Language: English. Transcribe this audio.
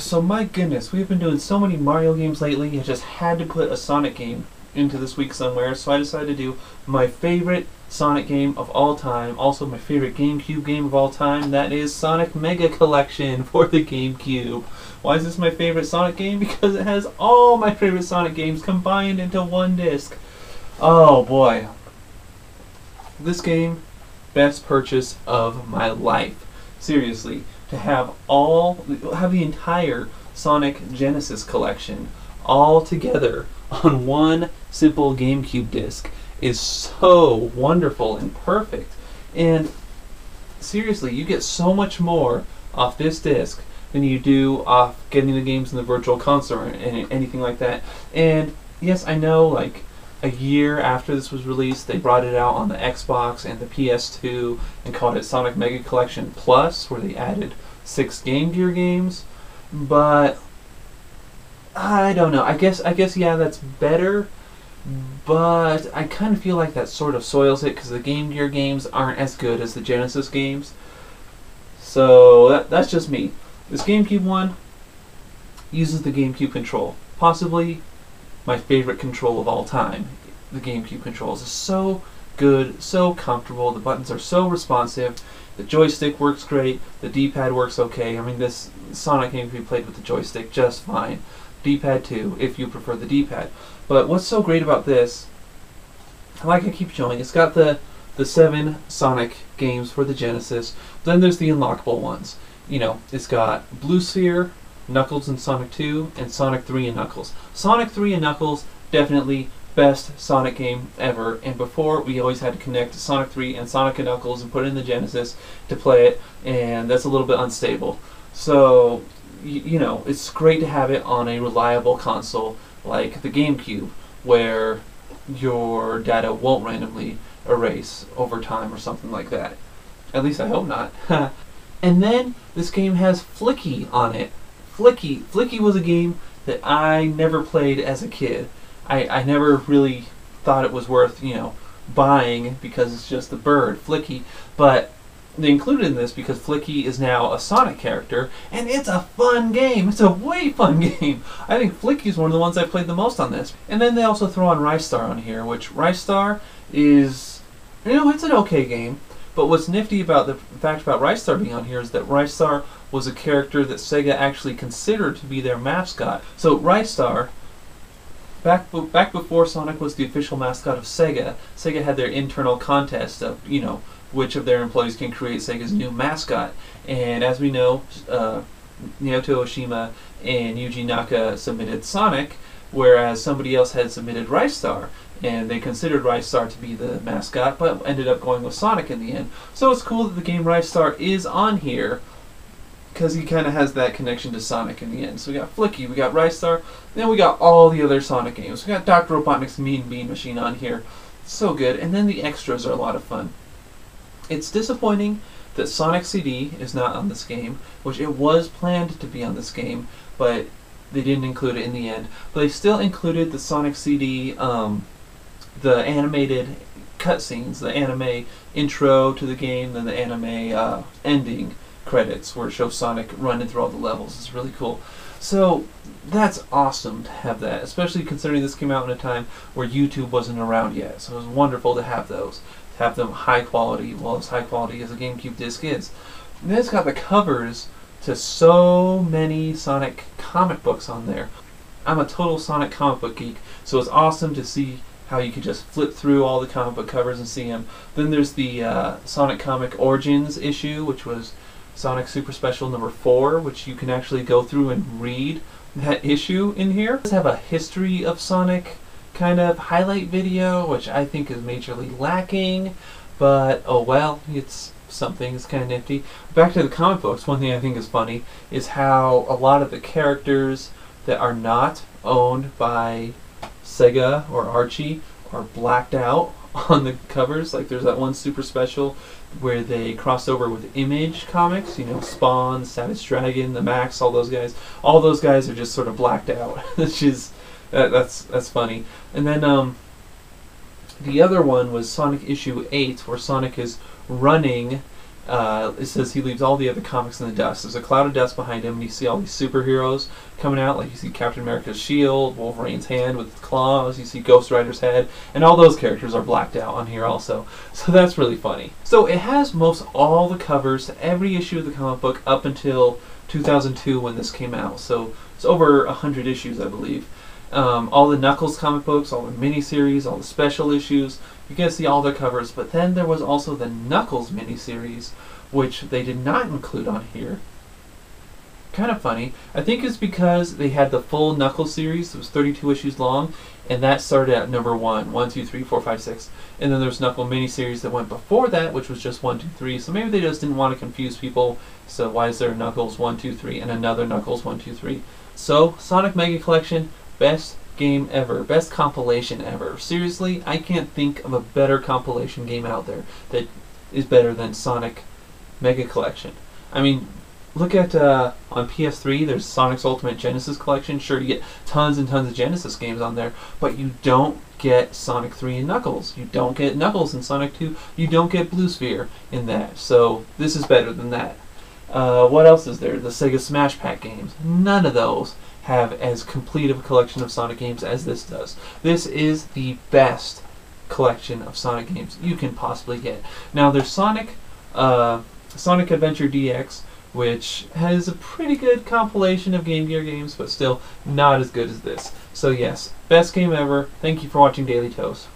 So my goodness, we've been doing so many Mario games lately. I just had to put a Sonic game into this week somewhere, so I decided to do my favorite Sonic game of all time, also my favorite GameCube game of all time. That is Sonic Mega Collection for the GameCube. Why is this my favorite Sonic game? Because it has all my favorite Sonic games combined into one disc. Oh boy. This game, best purchase of my life. Seriously, to have all, have the entire Sonic Genesis collection all together on one simple GameCube disc is so wonderful and perfect. And seriously, you get so much more off this disc than you do off getting the games in the virtual console or anything like that. And yes, I know like a year after this was released, they brought it out on the Xbox and the PS2 and called it Sonic Mega Collection Plus, where they added six Game Gear games. But I don't know. I guess I guess yeah, that's better. But I kind of feel like that sort of soils it because the Game Gear games aren't as good as the Genesis games. So that, that's just me. This GameCube one uses the GameCube control. Possibly my favorite control of all time. The GameCube controls are so good, so comfortable. The buttons are so responsive. The joystick works great. The D-pad works okay. I mean, this Sonic game can be played with the joystick just fine. D-pad too, if you prefer the D-pad. But what's so great about this, like I keep showing, it's got the the seven Sonic games for the Genesis. Then there's the unlockable ones. You know, it's got Blue Sphere, Knuckles and Sonic 2, and Sonic 3 and Knuckles. Sonic 3 and Knuckles, definitely best Sonic game ever. And before, we always had to connect Sonic 3 and Sonic and Knuckles and put it in the Genesis to play it, and that's a little bit unstable. So, you know, it's great to have it on a reliable console like the GameCube, where your data won't randomly erase over time or something like that. At least I hope not. and then this game has Flicky on it, Flicky. Flicky was a game that I never played as a kid. I, I never really thought it was worth, you know, buying because it's just a bird, Flicky. But they included in this because Flicky is now a Sonic character, and it's a fun game. It's a way fun game. I think Flicky is one of the ones I played the most on this. And then they also throw on Ristar on here, which Ristar is, you know, it's an okay game. But what's nifty about the fact about Ristar being on here is that Ristar was a character that Sega actually considered to be their mascot. So Ristar, back back before Sonic was the official mascot of Sega, Sega had their internal contest of you know which of their employees can create Sega's new mascot. And as we know, uh, Naoto Oshima and Yuji Naka submitted Sonic, whereas somebody else had submitted Ristar and they considered Ristar to be the mascot, but ended up going with Sonic in the end. So it's cool that the game Ristar is on here, because he kind of has that connection to Sonic in the end. So we got Flicky, we got Ristar, then we got all the other Sonic games. We got Dr. Robotnik's Mean Bean Machine on here. So good. And then the extras are a lot of fun. It's disappointing that Sonic CD is not on this game, which it was planned to be on this game, but they didn't include it in the end. But they still included the Sonic CD um, the animated cutscenes, the anime intro to the game, then the anime uh, ending credits where it shows Sonic running through all the levels. It's really cool. So that's awesome to have that, especially considering this came out in a time where YouTube wasn't around yet. So it was wonderful to have those, to have them high quality, well as high quality as a GameCube disc is. And then it's got the covers to so many Sonic comic books on there. I'm a total Sonic comic book geek, so it's awesome to see how you could just flip through all the comic book covers and see them. Then there's the uh, Sonic Comic Origins issue, which was Sonic Super Special number four, which you can actually go through and read that issue in here. It does have a history of Sonic kind of highlight video, which I think is majorly lacking, but oh well, it's something. It's kind of nifty. Back to the comic books, one thing I think is funny is how a lot of the characters that are not owned by Sega or Archie are blacked out on the covers. Like there's that one super special where they cross over with Image Comics. You know, Spawn, Savage Dragon, the Maxx, all those guys. All those guys are just sort of blacked out, which is that, that's that's funny. And then um, the other one was Sonic Issue Eight, where Sonic is running Uh, it says he leaves all the other comics in the dust. There's a cloud of dust behind him, and you see all these superheroes coming out. Like you see Captain America's shield, Wolverine's hand with claws. You see Ghost Rider's head, and all those characters are blacked out on here also. So that's really funny. So it has most all the covers to every issue of the comic book up until 2002 when this came out. So it's over hundred issues, I believe. Um, all the Knuckles comic books, all the miniseries, all the special issues. You can see all their covers, but then there was also the Knuckles miniseries, which they did not include on here. Kind of funny. I think it's because they had the full Knuckles series. It was 32 issues long, and that started at number one, one, two, three, four, five, six. And then there's Knuckle miniseries that went before that, which was just one, two, three. So maybe they just didn't want to confuse people. So why is there Knuckles one, two, three, and another Knuckles one, two, three? So Sonic Mega Collection, best game ever, best compilation ever. Seriously, I can't think of a better compilation game out there that is better than Sonic Mega Collection. I mean, look at uh, on PS3. There's Sonic's Ultimate Genesis Collection. Sure, you get tons and tons of Genesis games on there, but you don't get Sonic 3 and Knuckles. You don't get Knuckles in Sonic 2. You don't get Blue Sphere in that. So this is better than that. Uh, what else is there? The Sega Smash Pack games. None of those have as complete of a collection of Sonic games as this does. This is the best collection of Sonic games you can possibly get. Now there's Sonic, uh, Sonic Adventure DX, which has a pretty good compilation of Game Gear games, but still not as good as this. So yes, best game ever. Thank you for watching Daily Toast.